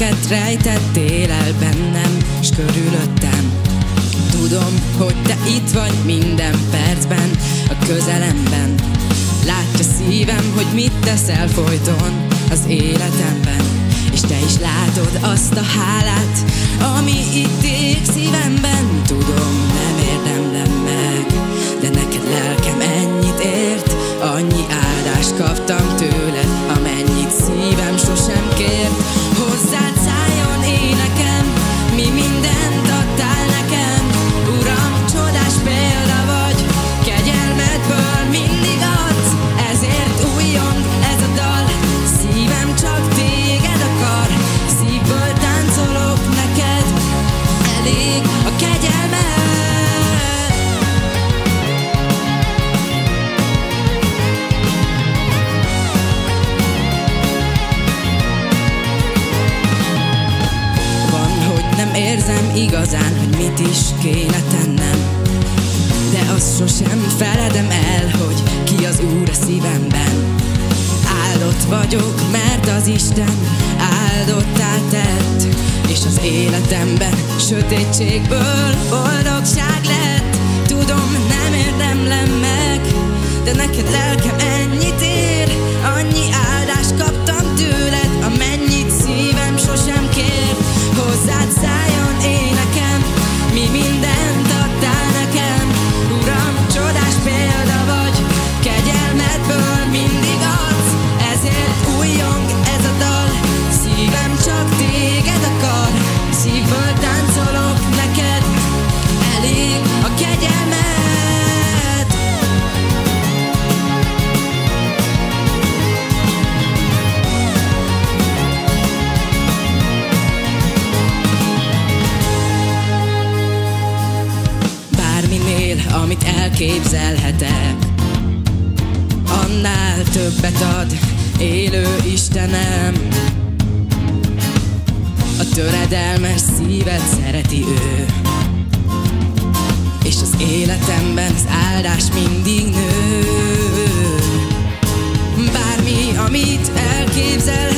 titkeket rejtettél el bennem, s körülöttem. Tudom, hogy te itt vagy minden percben, a közelemben. Látja szívem, hogy mit teszel folyton az életemben. És te is látod azt a hálát, ami itt ég szívemben. Tudom, nem érdemlem meg, de neked lelkem ennyit ért. Annyi áldást kaptam tőled, elég a kegyelmed. Van, hogy nem érzem igazán, hogy mit is kéne tennem De azt sosem feledem el, hogy ki az Úr a szívemben Áldott vagyok, mert az Isten áldottá tett És az életemben. Sötétségből boldogság lett. Tudom, nem érdemlem meg, de neked lelkem ennyit ér. Annyi áldást amit elképzelhetek. Annál többet ad élő Istenem. A töredelmes szívet szereti ő. És az életemben az áldás mindig nő. Bármi, amit elképzelhetek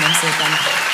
no se